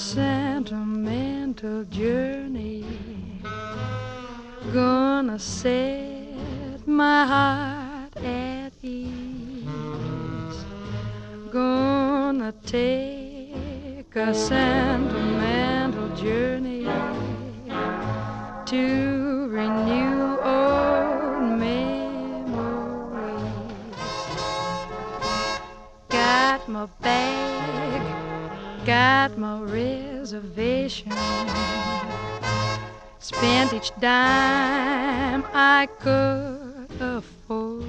sentimental journey. Gonna set my heart at ease. Gonna take a sentimental journey to renew old memories. Got my bag, got my reservation. Spent each dime I could afford.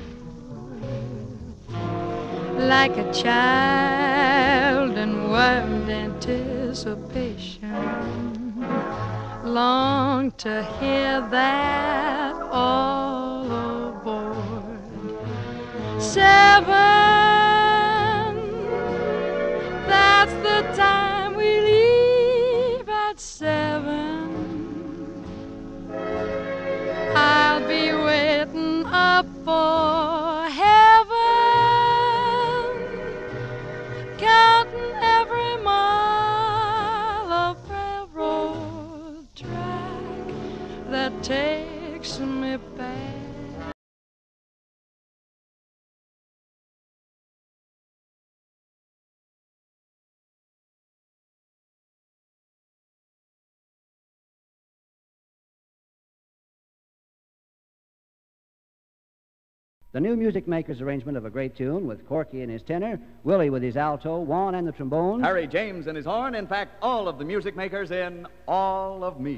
Like a child in wild anticipation long to hear that all aboard. Seven, for The new music maker's arrangement of a great tune with Corky and his tenor, Willie with his alto, Juan and the trombone. Harry James and his horn, in fact, all of the music makers in All of Me.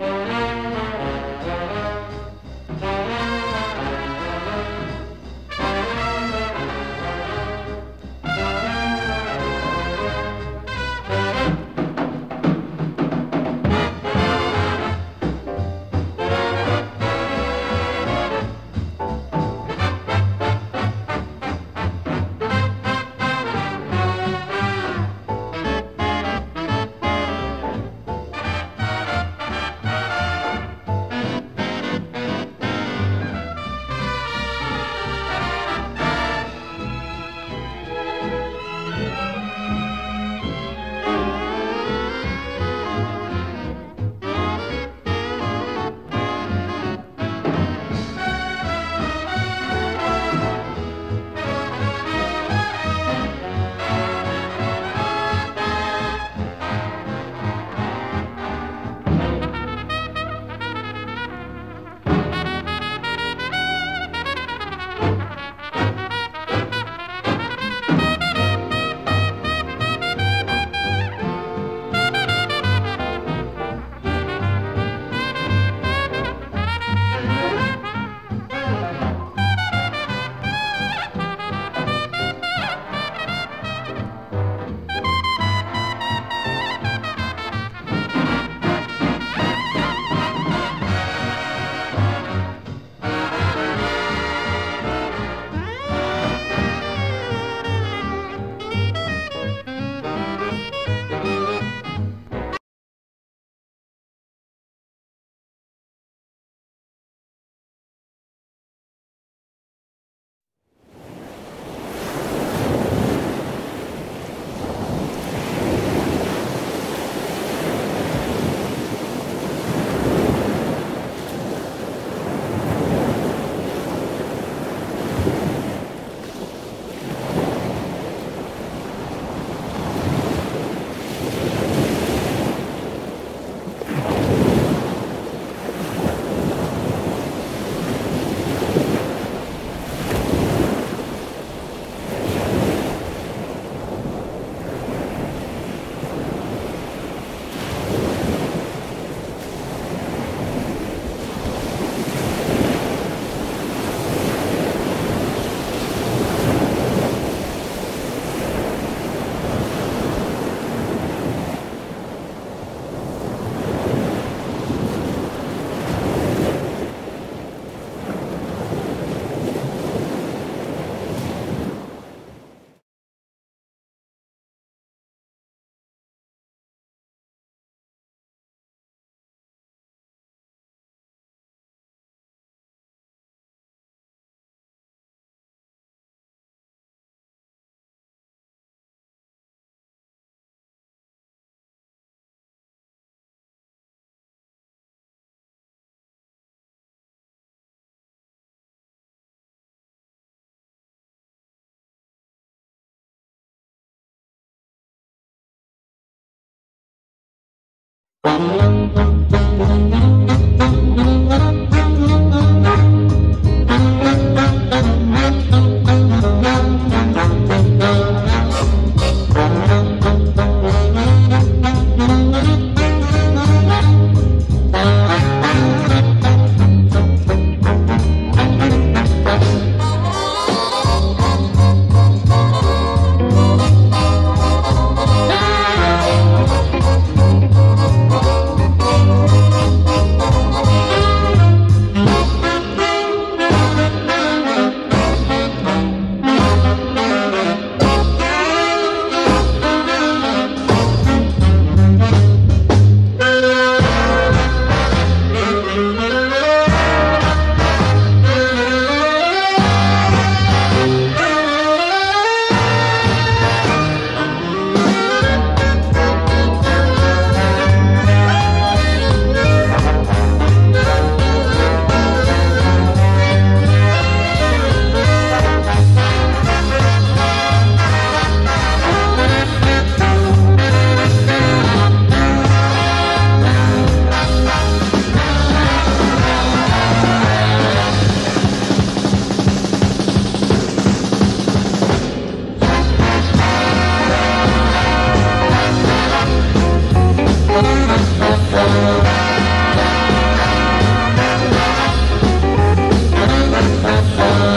Thank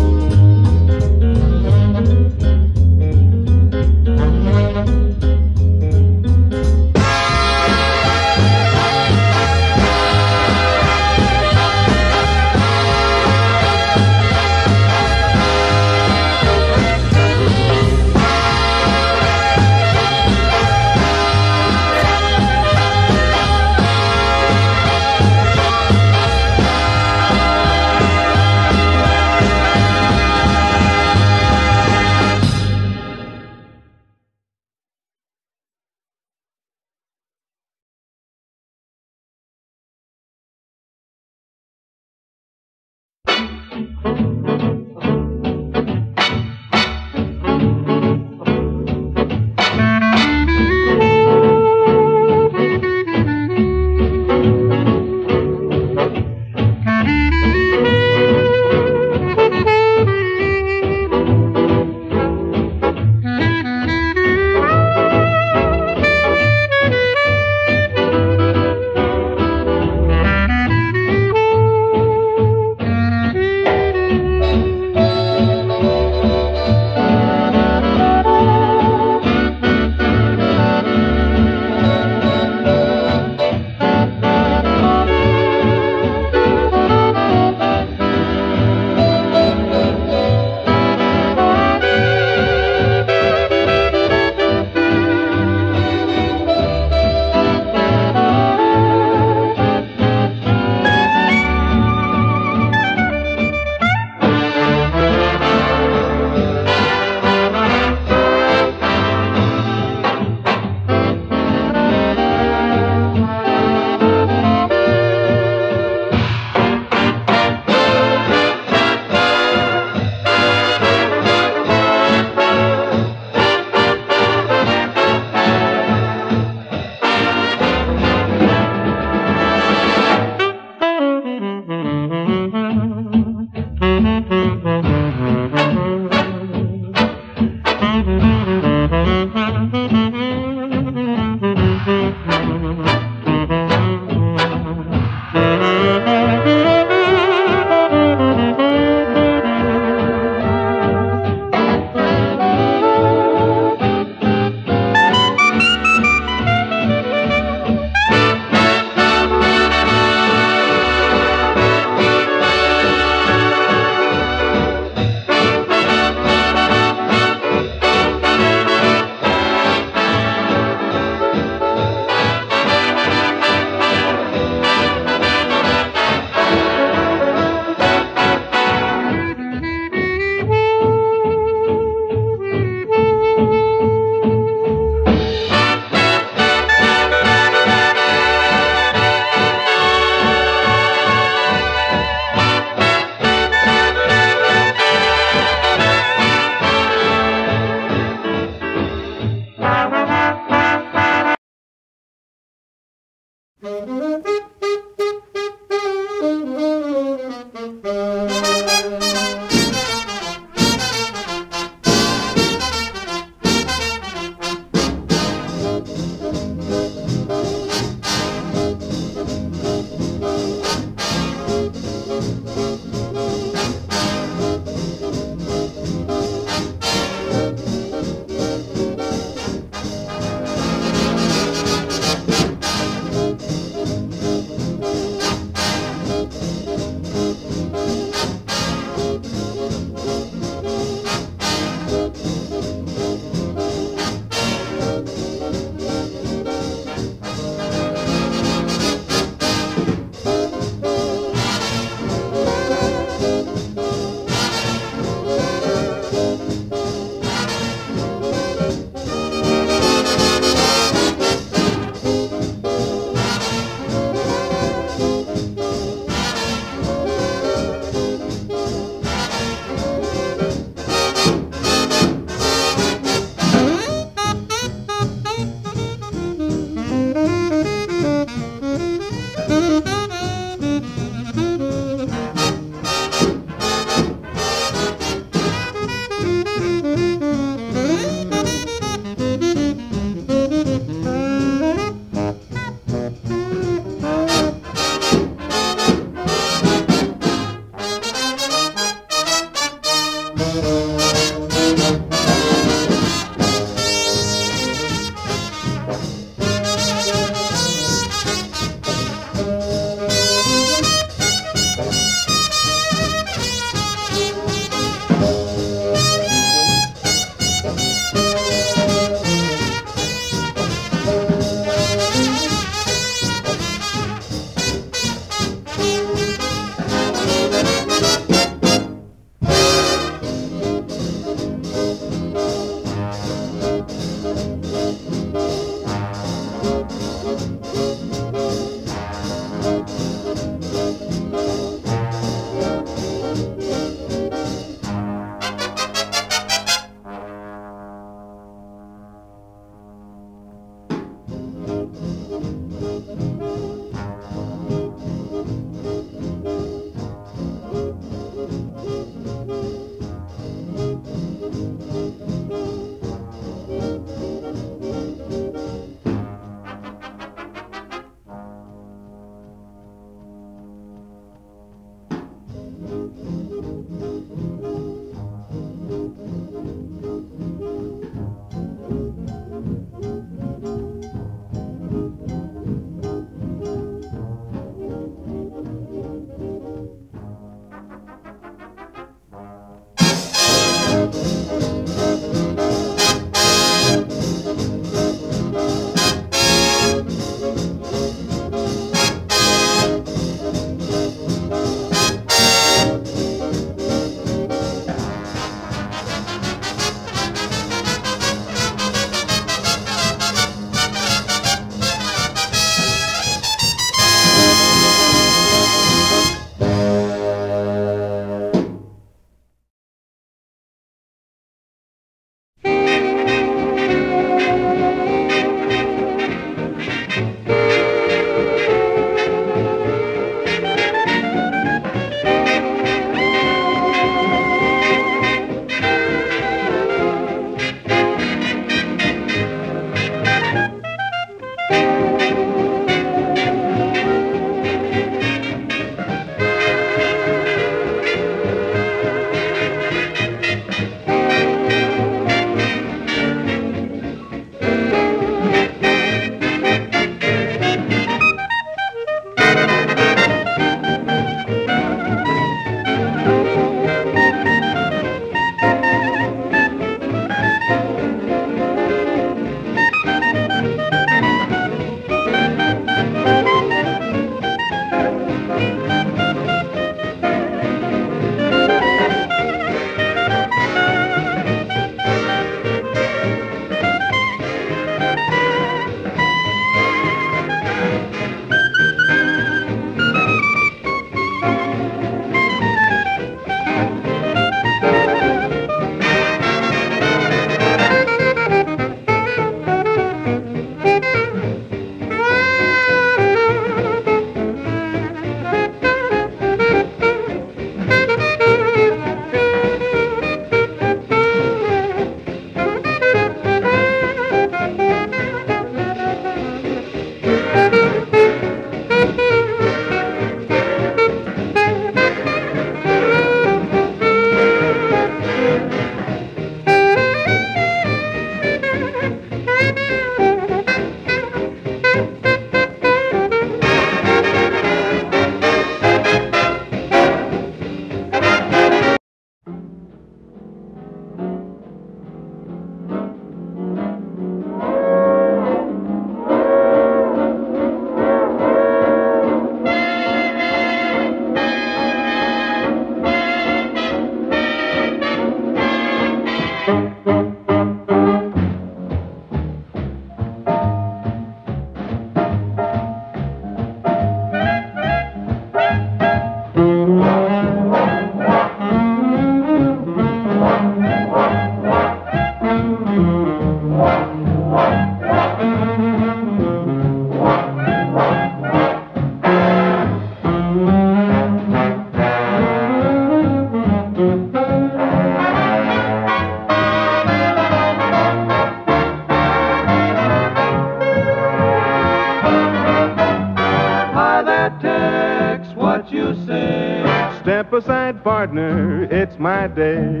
my day.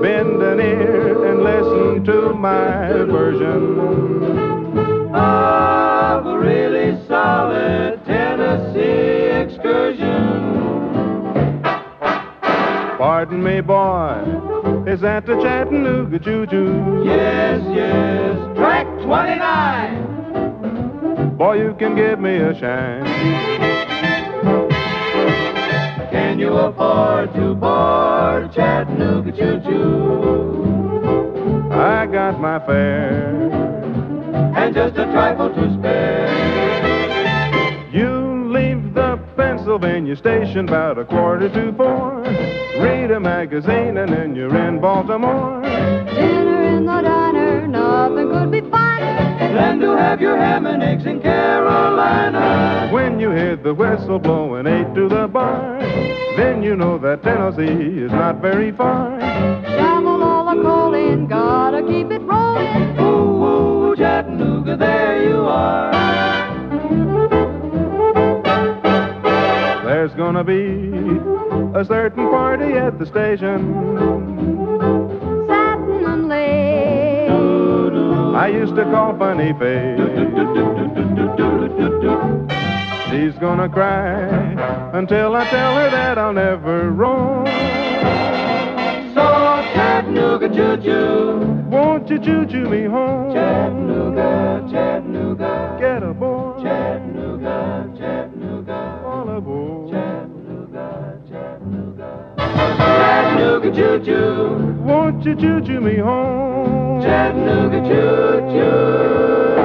Bend an ear and listen to my version of a really solid Tennessee excursion. Pardon me, boy, is that the Chattanooga Choo Choo? Yes, yes, track 29. Boy, you can give me a shine. Can you afford to my fare. And just a trifle to spare. You leave the Pennsylvania station about a quarter to four. Read a magazine and then you're in Baltimore. Dinner in the diner, nothing could be finer. Than to have your ham and eggs in Carolina. When you hear the whistle blowing eight to the bar, then you know that Tennessee is not very far. Shovel all the coal in, gotta you are. There's gonna be a certain party at the station. Satin and lace. I used to call Funny Face. She's gonna cry until I tell her that I'll never roam. So Chattanooga Choo You choo choo me home? Chattanooga, Chattanooga. Get aboard. Chattanooga, Chattanooga. All aboard. Chattanooga, Chattanooga. Chattanooga Choo Choo. Won't you choo choo me home? Chattanooga Choo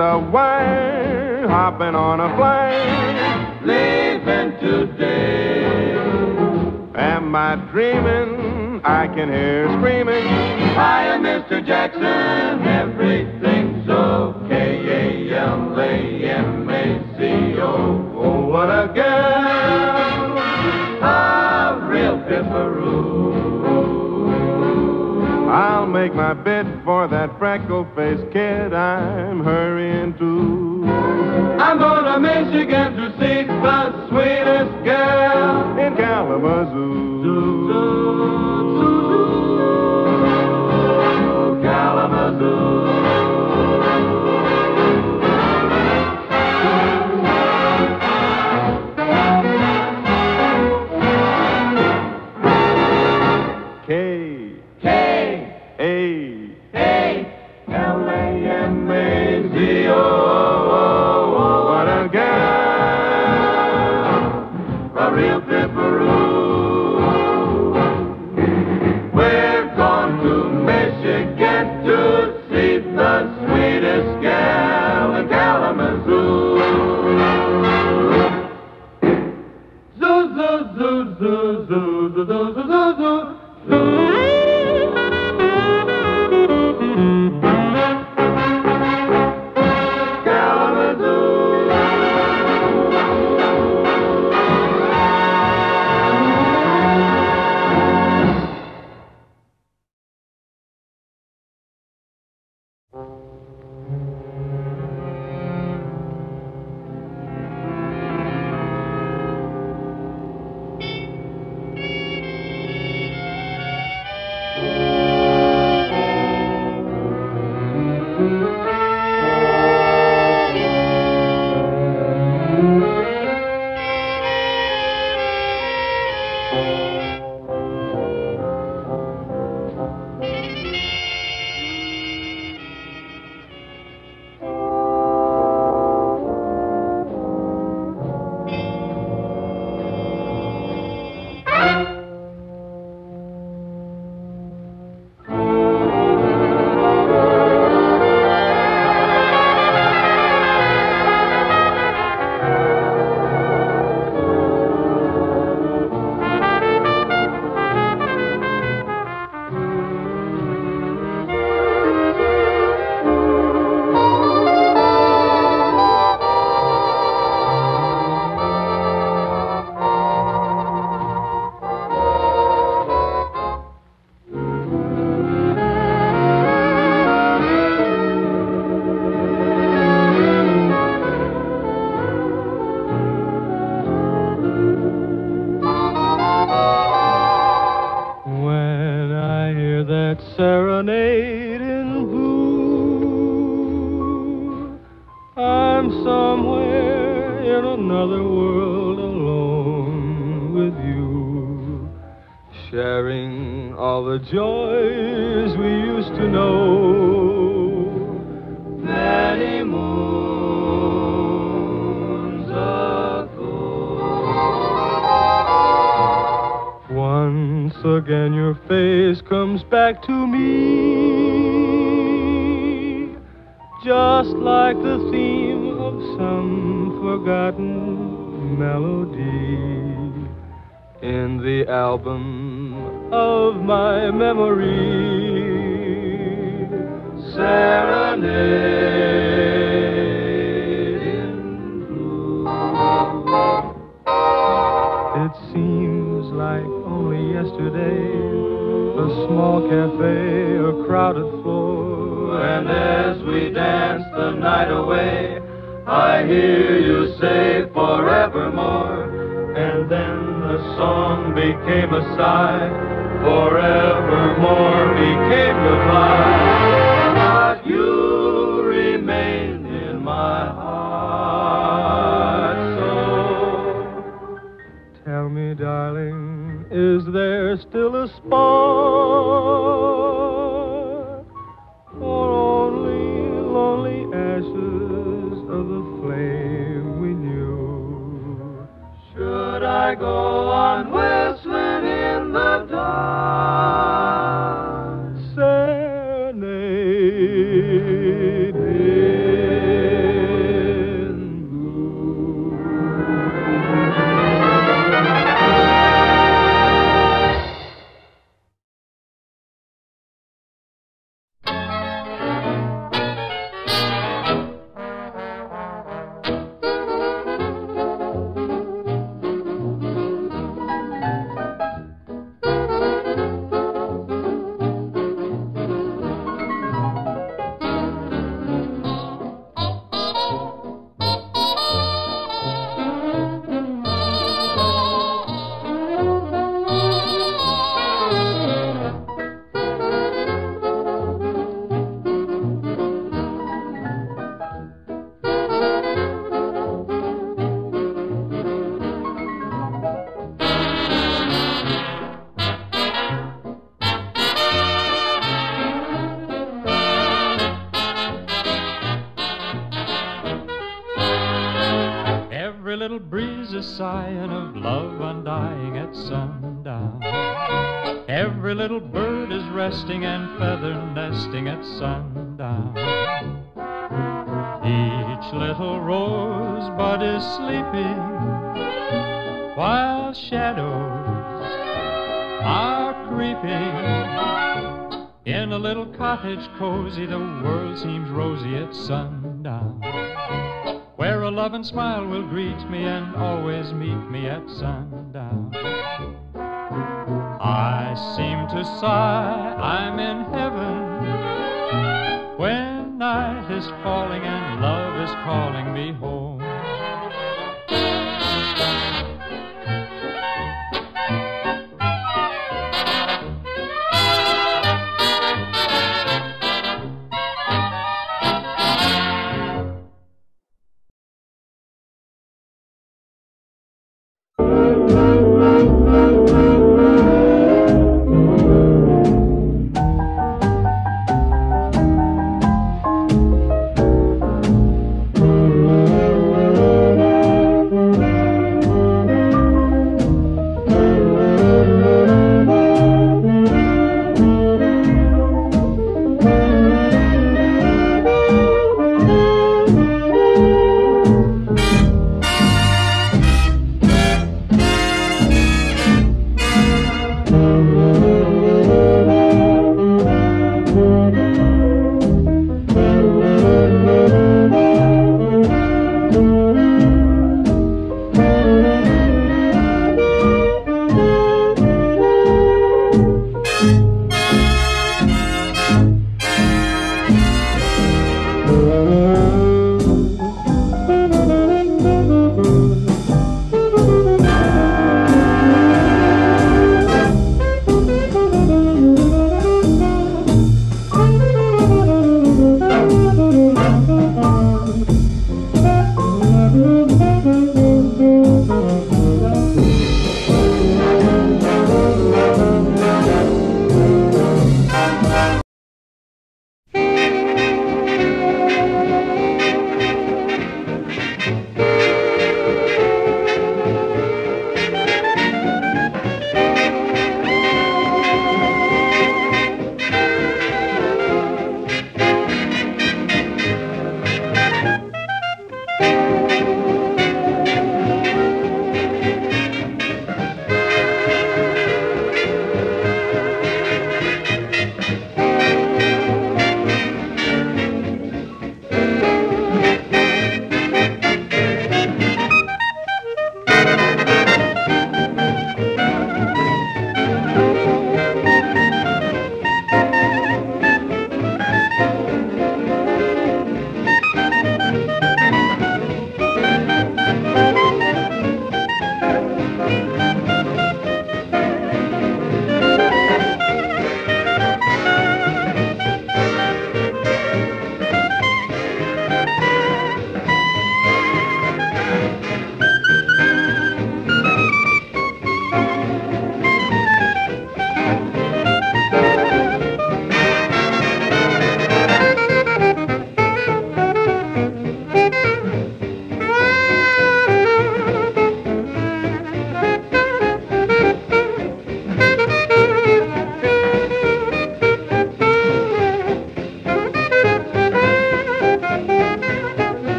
gonna send a wire hopping on a plane, Leaving today. Am I dreaming? I can hear screaming. Hiya, Mr. Jackson, everything's okay. A-L-A-M-A-C-O. Oh, what a gal! A real pipperoo. Make my bid for that freckle-faced kid I'm hurrying to. I'm going to Michigan to see the sweetest girl. In Kalamazoo. K just like the theme of some forgotten melody in the album of my memory. Serenade in blue. It seems like only yesterday, a small cafe, a crowded floor, and as we dance the night away, I hear you say forevermore. And then the song became a sigh, forevermore became goodbye. But you remain in my heart, so tell me, darling, is there still a spark? At sundown. Every little bird is resting and feather nesting at sundown. Each little rosebud is sleeping while shadows are creeping. In a little cottage cozy, the world seems rosy at sundown where a loving smile will greet me and always meet me at sundown. I seem to sigh, I'm in heaven. When night is falling